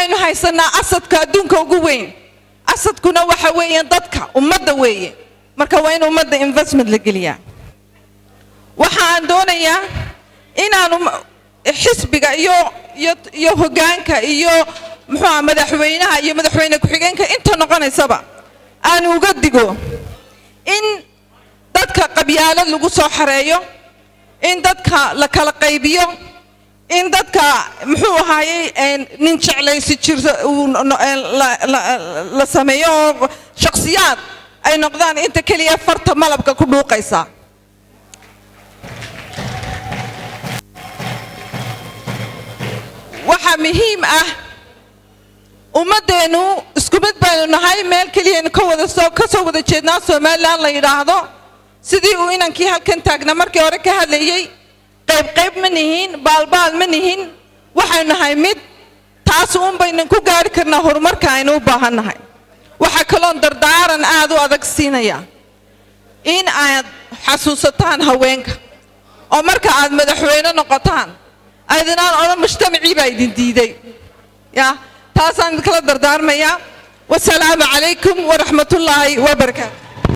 waxaynu haysanaa asadka adduunka ugu weyn. Asadkuna waxa weeyaan dadka ummadda weeye. Marka waa in ummadda investment la geliyaa. Waxa aan doonayaa inaanu xisbiga iyo iyo hoggaanka iyo muxuuha madaxweynaha iyo madaxweyne ku-xigeenka inta noqonaysaba aanu uga digo in dadka qabyaalad lagu soo xareeyo in dadka la kala qaybiyo in dadka muxuu ahaayey nin jeclaysi jirto la sameeyo oo shakhsiyaad ay noqdaan inta keliya farta malabka ku dhuuqaysa. Waxaa muhiim ah ummaddeennu isku mid baynu nahay meel keliyaynu ka soo wada jeednaa somalilan la yidhaahdo. Sidii uu inankii halkan taagna markii hore ka hadlayey qayb ma nihin baalbaal ma nihin. Waxaynu nahay mid taas uun baynan ku gaari karnaa horumarka aynu u baahan nahay. Waxaa kaloon dardaaran aad u adag siinaya in aad xasuusataan haweenka. Oo marka aad madaxweyne noqotaan aydinaan odhan mujtamacii baa idin diiday. Ya taasaan idinkala dardaarmayaa wasalaamu calaykum waraxmatullaahi wabarakaatu